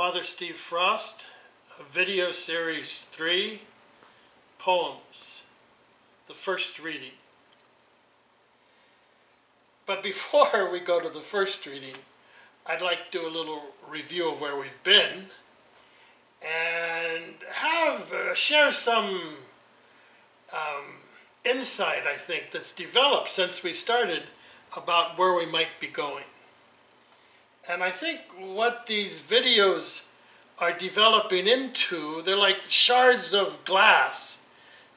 Father Steve Frost, video series 3, Poems, the first reading. But before we go to the first reading, I'd like to do a little review of where we've been and have uh, share some um, insight, I think, that's developed since we started about where we might be going. And I think what these videos are developing into, they're like shards of glass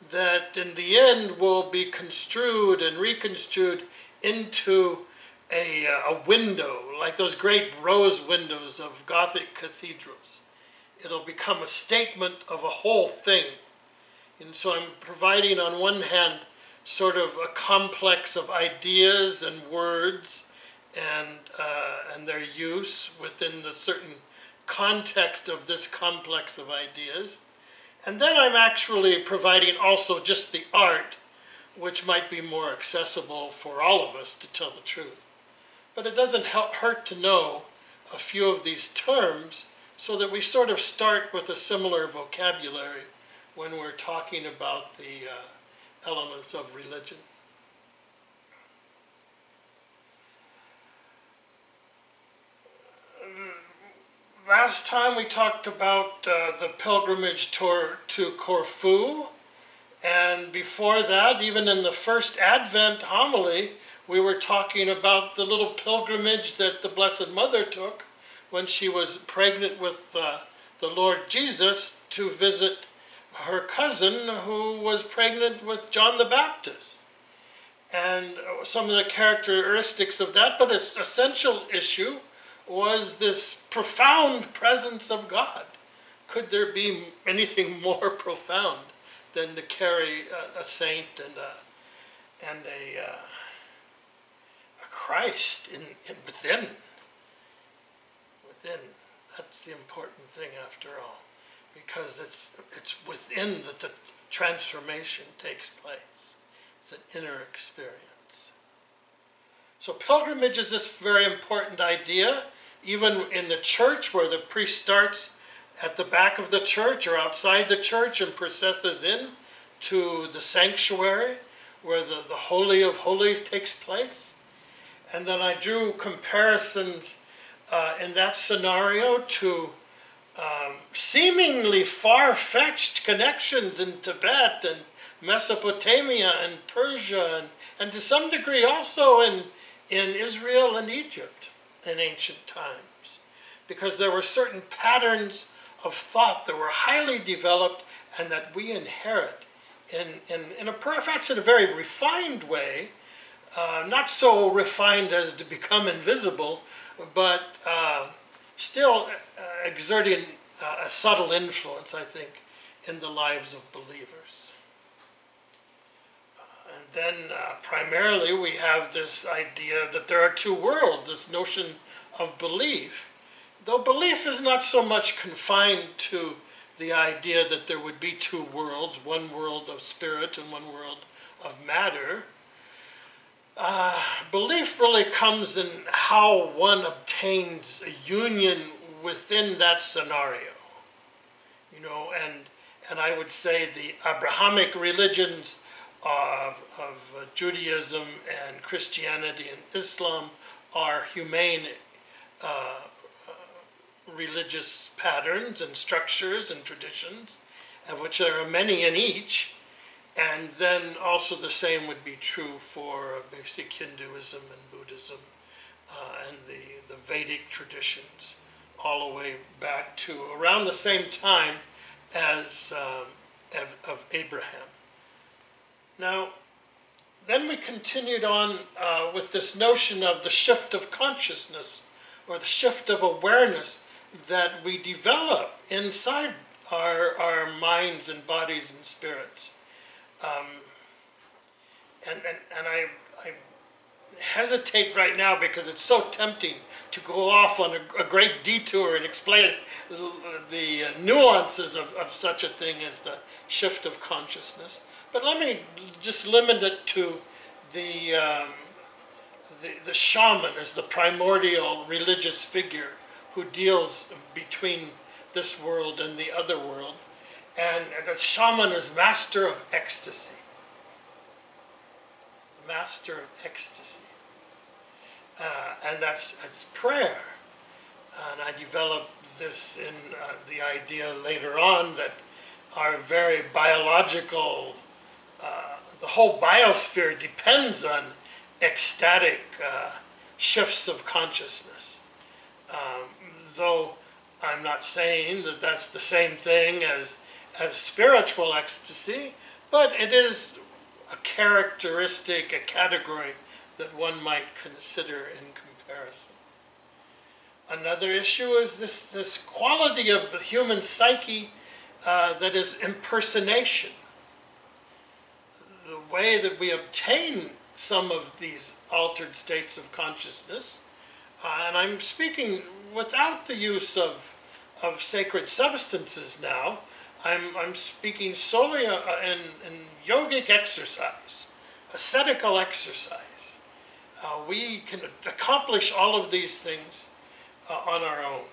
that in the end will be construed and reconstrued into a, uh, a window, like those great rose windows of Gothic cathedrals. It'll become a statement of a whole thing. And so I'm providing, on one hand, sort of a complex of ideas and words and, uh, and their use within the certain context of this complex of ideas. And then I'm actually providing also just the art, which might be more accessible for all of us to tell the truth. But it doesn't help, hurt to know a few of these terms so that we sort of start with a similar vocabulary when we're talking about the uh, elements of religion. Last time we talked about uh, the pilgrimage tour to Corfu. And before that, even in the first Advent homily, we were talking about the little pilgrimage that the Blessed Mother took when she was pregnant with uh, the Lord Jesus to visit her cousin who was pregnant with John the Baptist. And some of the characteristics of that, but its essential issue was this profound presence of God. Could there be anything more profound than to carry a, a saint and a, and a, uh, a Christ in, in within? Within. That's the important thing after all, because it's, it's within that the transformation takes place. It's an inner experience. So pilgrimage is this very important idea, even in the church where the priest starts at the back of the church or outside the church and processes in to the sanctuary where the, the Holy of Holies takes place. And then I drew comparisons uh, in that scenario to um, seemingly far-fetched connections in Tibet and Mesopotamia and Persia and, and to some degree also in in Israel and Egypt in ancient times. Because there were certain patterns of thought that were highly developed and that we inherit in, in, in a perhaps in a very refined way, uh, not so refined as to become invisible, but uh, still uh, exerting a subtle influence, I think, in the lives of believers then uh, primarily we have this idea that there are two worlds, this notion of belief. Though belief is not so much confined to the idea that there would be two worlds, one world of spirit and one world of matter, uh, belief really comes in how one obtains a union within that scenario. You know, and, and I would say the Abrahamic religions of, of Judaism and Christianity and Islam are humane uh, uh, religious patterns and structures and traditions, of which there are many in each. And then also the same would be true for basic Hinduism and Buddhism uh, and the, the Vedic traditions, all the way back to around the same time as um, of Abraham. Now, then we continued on uh, with this notion of the shift of consciousness or the shift of awareness that we develop inside our, our minds and bodies and spirits. Um, and, and, and I, I hesitate right now because it's so tempting to go off on a, a great detour and explain the nuances of, of such a thing as the shift of consciousness. But let me just limit it to the, um, the, the shaman as the primordial religious figure who deals between this world and the other world. And the shaman is master of ecstasy. Master of ecstasy. Uh, and that's, that's prayer. And I developed this in uh, the idea later on that our very biological, uh, the whole biosphere depends on ecstatic uh, shifts of consciousness. Um, though I'm not saying that that's the same thing as, as spiritual ecstasy, but it is a characteristic, a category that one might consider in comparison. Another issue is this, this quality of the human psyche uh, that is impersonation. The way that we obtain some of these altered states of consciousness, uh, and I'm speaking without the use of, of sacred substances now, I'm, I'm speaking solely uh, in, in yogic exercise, ascetical exercise. Uh, we can accomplish all of these things uh, on our own.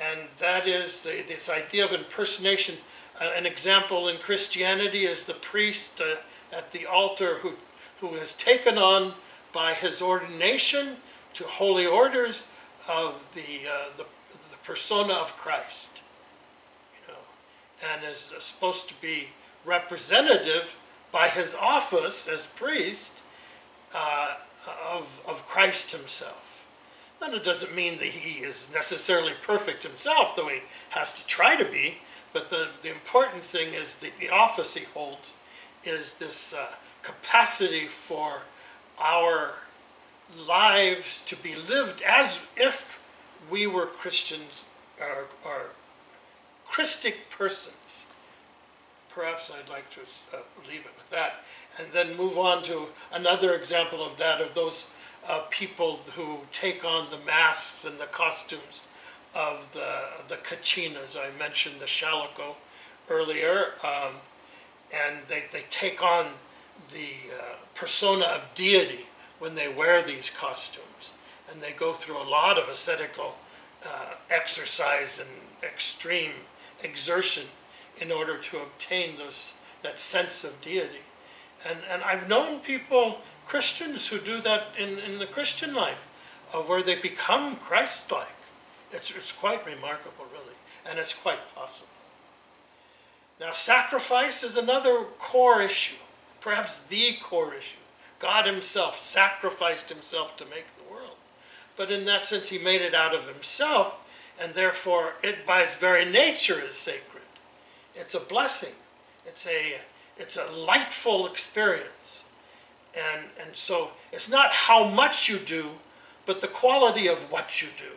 And that is the, this idea of impersonation. Uh, an example in Christianity is the priest uh, at the altar who, who has taken on by his ordination to holy orders of the, uh, the, the, persona of Christ. You know, and is supposed to be representative by his office as priest uh, of, of Christ himself. And it doesn't mean that he is necessarily perfect himself, though he has to try to be. But the, the important thing is that the office he holds is this uh, capacity for our lives to be lived as if we were Christians or, or Christic persons. Perhaps I'd like to uh, leave it with that and then move on to another example of that, of those uh, people who take on the masks and the costumes of the, the kachinas. I mentioned the Shalako earlier. Um, and they, they take on the uh, persona of deity when they wear these costumes. And they go through a lot of ascetical uh, exercise and extreme exertion in order to obtain those, that sense of deity. And, and I've known people Christians who do that in, in the Christian life, uh, where they become Christ-like. It's, it's quite remarkable, really, and it's quite possible. Now, sacrifice is another core issue, perhaps the core issue. God himself sacrificed himself to make the world. But in that sense, he made it out of himself, and therefore it by its very nature is sacred. It's a blessing. It's a, it's a lightful experience. And, and so it's not how much you do, but the quality of what you do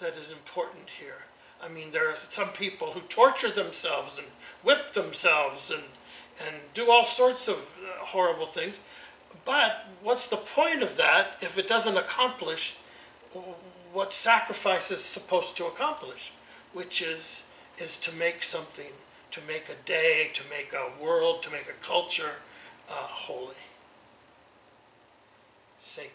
that is important here. I mean, there are some people who torture themselves and whip themselves and, and do all sorts of uh, horrible things. But what's the point of that if it doesn't accomplish what sacrifice is supposed to accomplish, which is, is to make something, to make a day, to make a world, to make a culture, uh, holy, sacred.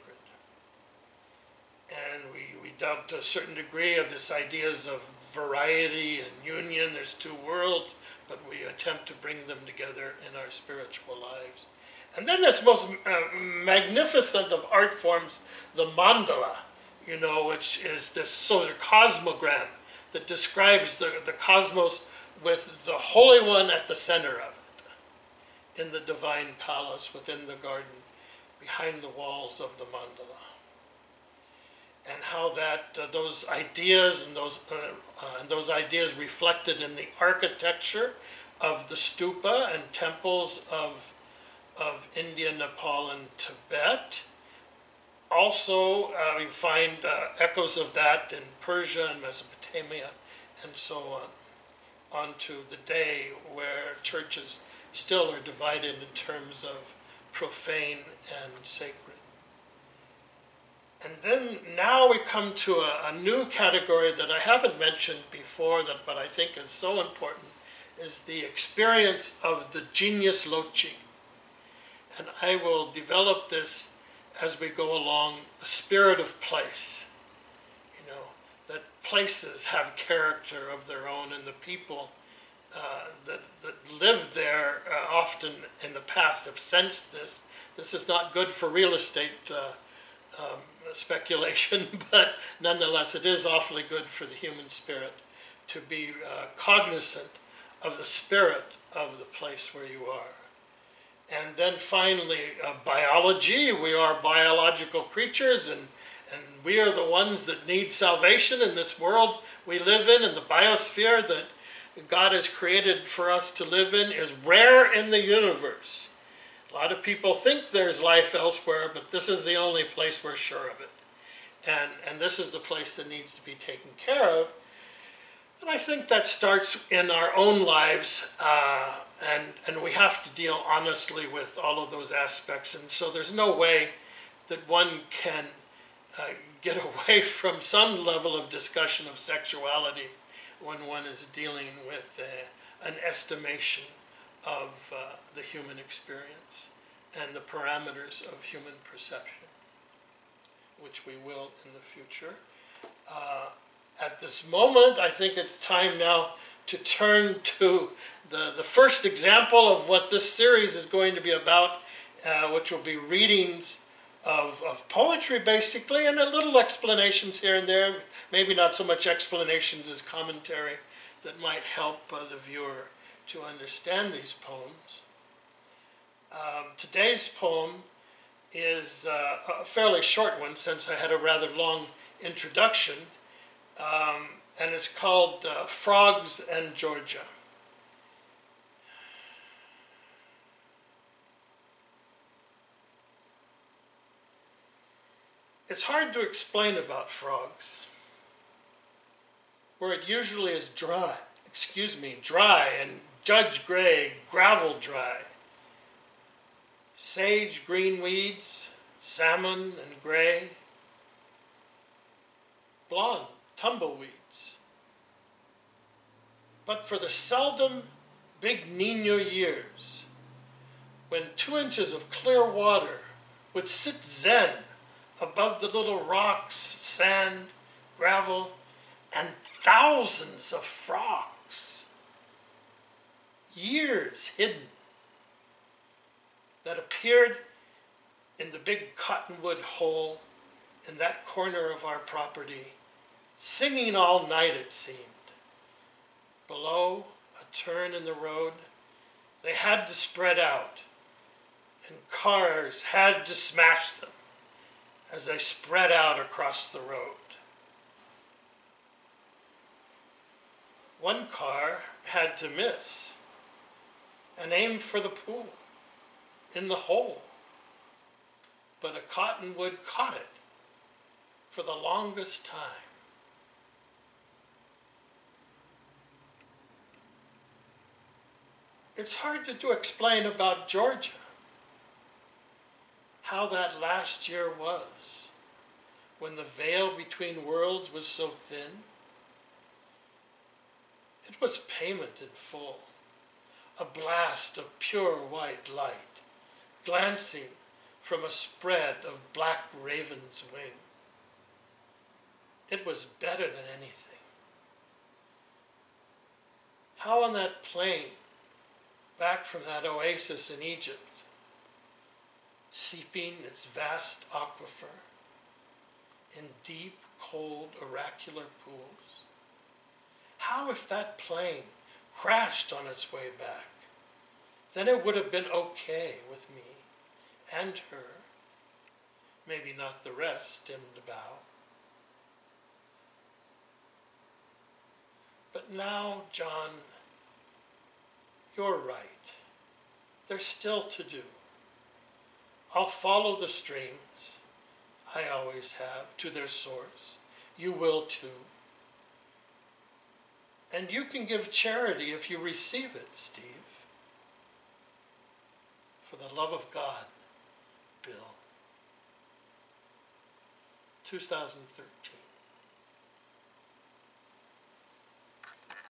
And we, we dubbed a certain degree of this ideas of variety and union. There's two worlds, but we attempt to bring them together in our spiritual lives. And then this most uh, magnificent of art forms, the mandala, you know, which is this sort of cosmogram that describes the, the cosmos with the Holy One at the center of it in the divine palace within the garden behind the walls of the mandala. And how that uh, those ideas and those uh, uh, and those ideas reflected in the architecture of the stupa and temples of of India, Nepal, and Tibet. Also, uh, we find uh, echoes of that in Persia and Mesopotamia, and so on, onto the day where churches still are divided in terms of profane and sacred. And then now we come to a, a, new category that I haven't mentioned before, that, but I think is so important, is the experience of the genius loci. And I will develop this as we go along, the spirit of place. You know, that places have character of their own, and the people uh, that, that live there uh, often in the past have sensed this. This is not good for real estate uh, um, speculation, but nonetheless, it is awfully good for the human spirit to be uh, cognizant of the spirit of the place where you are. And then finally, uh, biology. We are biological creatures, and, and we are the ones that need salvation in this world we live in, and the biosphere that God has created for us to live in is rare in the universe. A lot of people think there's life elsewhere, but this is the only place we're sure of it. And, and this is the place that needs to be taken care of. And I think that starts in our own lives, uh, and, and we have to deal honestly with all of those aspects. And so there's no way that one can uh, get away from some level of discussion of sexuality when one is dealing with uh, an estimation of uh, the human experience and the parameters of human perception, which we will in the future. Uh, at this moment, I think it's time now to turn to the, the first example of what this series is going to be about, uh, which will be readings of, of poetry basically, and a little explanations here and there. Maybe not so much explanations as commentary that might help uh, the viewer to understand these poems. Um, today's poem is uh, a fairly short one since I had a rather long introduction, um, and it's called uh, Frogs and Georgia. It's hard to explain about frogs, where it usually is dry, excuse me, dry and judge gray, gravel dry. Sage green weeds, salmon and gray, blonde tumbleweeds. But for the seldom big Nino years, when two inches of clear water would sit zen above the little rocks, sand, gravel, and thousands of frogs. Years hidden that appeared in the big cottonwood hole in that corner of our property, singing all night it seemed. Below, a turn in the road, they had to spread out, and cars had to smash them as they spread out across the road. One car had to miss and aim for the pool in the hole, but a cottonwood caught it for the longest time. It's hard to, to explain about Georgia how that last year was, when the veil between worlds was so thin. It was payment in full, a blast of pure white light, glancing from a spread of black raven's wing. It was better than anything. How on that plane, back from that oasis in Egypt, seeping its vast aquifer in deep, cold, oracular pools? How if that plane crashed on its way back? Then it would have been okay with me and her, maybe not the rest the bow. But now, John, you're right. There's still to do. I'll follow the streams, I always have, to their source. You will too. And you can give charity if you receive it, Steve. For the love of God, Bill. 2013.